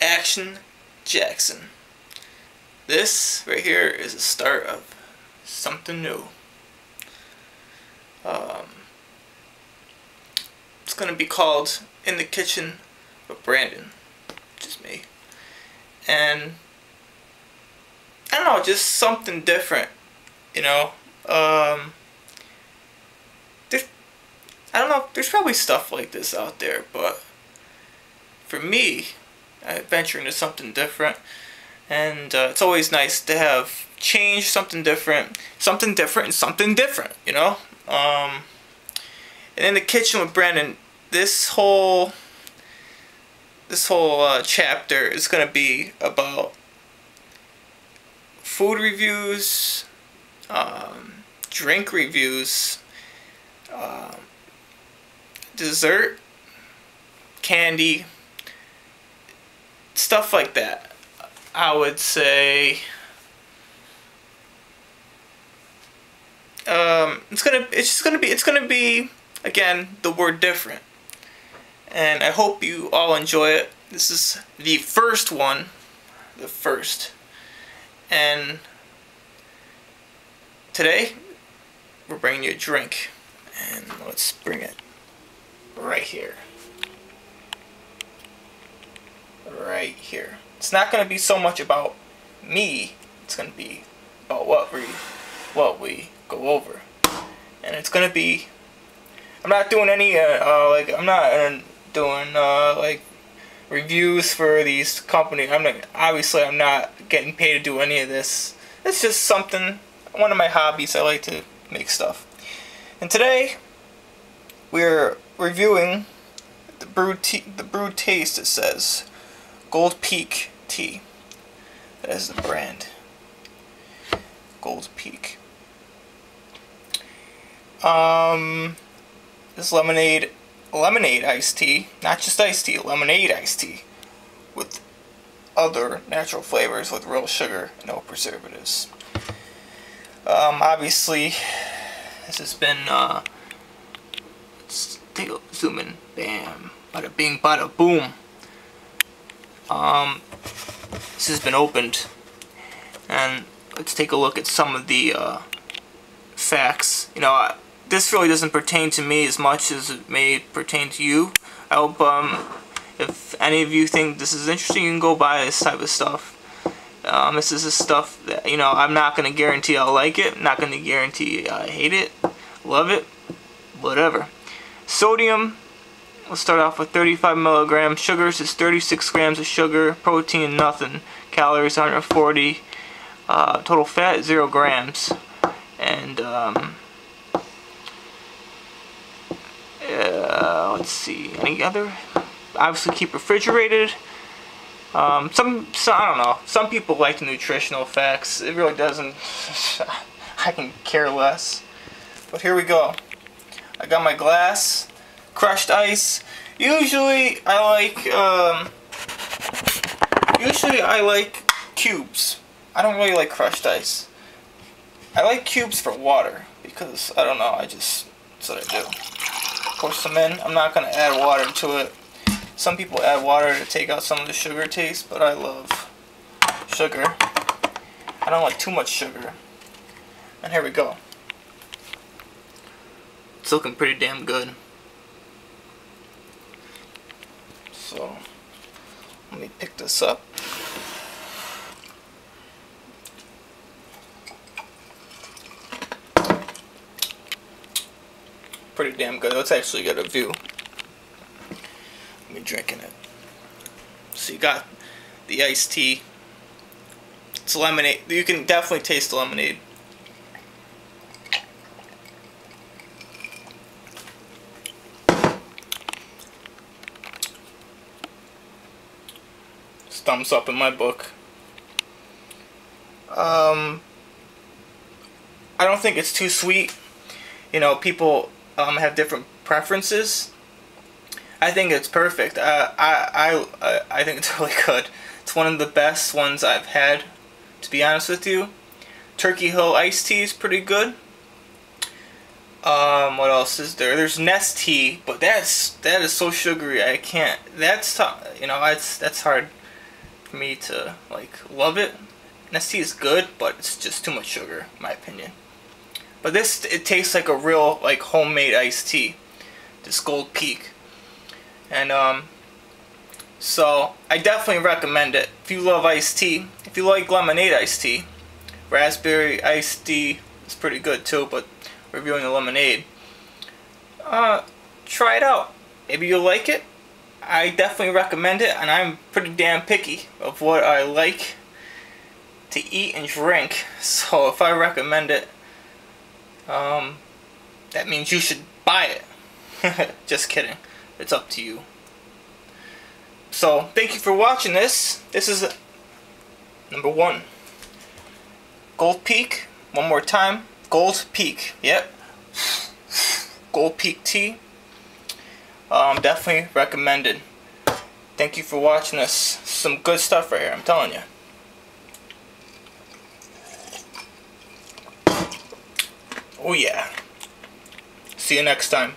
Action Jackson. This right here is the start of something new. Um, it's gonna be called In the Kitchen with Brandon, just me, and I don't know, just something different, you know. Um, I don't know, there's probably stuff like this out there, but for me, I venture into something different, and uh, it's always nice to have change, something different, something different, and something different, you know. Um, and in the kitchen with Brandon, this whole this whole uh, chapter is gonna be about food reviews, um, drink reviews, um, dessert, candy, stuff like that. I would say um, it's gonna it's just gonna be it's gonna be again the word different. And I hope you all enjoy it. This is the first one the first. And today we're bringing you a drink. And let's bring it right here right here it's not going to be so much about me it's going to be about what we what we go over. And it's gonna be, I'm not doing any, uh, uh like, I'm not uh, doing, uh, like, reviews for these companies. I'm not, obviously I'm not getting paid to do any of this. It's just something, one of my hobbies. I like to make stuff. And today, we're reviewing the brewed tea, the brewed taste. It says Gold Peak Tea. That is the brand. Gold Peak. Um, this lemonade, lemonade iced tea, not just iced tea, lemonade iced tea, with other natural flavors with real sugar, no preservatives. Um, obviously, this has been, uh, take a zoom in, bam, bada bing, bada boom. Um, this has been opened, and let's take a look at some of the, uh, facts. You know, I, this really doesn't pertain to me as much as it may pertain to you. I hope um, if any of you think this is interesting, you can go buy this type of stuff. Um, this is the stuff that, you know, I'm not going to guarantee I'll like it. Not going to guarantee I hate it, love it, whatever. Sodium, let's start off with 35 milligrams. Sugars is 36 grams of sugar. Protein, nothing. Calories, 140. Uh, total fat, 0 grams. And, um, Uh, let's see. Any other? Obviously, keep refrigerated. Um, some, some, I don't know. Some people like the nutritional facts. It really doesn't. I can care less. But here we go. I got my glass, crushed ice. Usually, I like. Um, usually, I like cubes. I don't really like crushed ice. I like cubes for water because I don't know. I just that's what I do pour some in. I'm not going to add water to it. Some people add water to take out some of the sugar taste, but I love sugar. I don't like too much sugar. And here we go. It's looking pretty damn good. So, let me pick this up. pretty damn good. Let's actually get a view. Let me drinking it. So you got the iced tea. It's lemonade. You can definitely taste the lemonade. Thumbs up in my book. Um, I don't think it's too sweet. You know, people um, have different preferences. I think it's perfect. Uh, I, I, I think it's really good. It's one of the best ones I've had, to be honest with you. Turkey Hill iced tea is pretty good. Um, what else is there? There's Nestea, but that's that is so sugary. I can't. That's you know that's that's hard for me to like love it. Nestea is good, but it's just too much sugar, in my opinion. But this it tastes like a real like homemade iced tea. This Gold Peak, and um, so I definitely recommend it if you love iced tea. If you like lemonade iced tea, raspberry iced tea is pretty good too. But reviewing the lemonade. Uh, try it out. Maybe you'll like it. I definitely recommend it, and I'm pretty damn picky of what I like to eat and drink. So if I recommend it, um, that means you should buy it. Just kidding. It's up to you. So thank you for watching this. This is number one. Gold Peak. One more time. Gold Peak. Yep. Gold Peak tea. Um, definitely recommended. Thank you for watching this. Some good stuff right here, I'm telling you. Oh yeah. See you next time.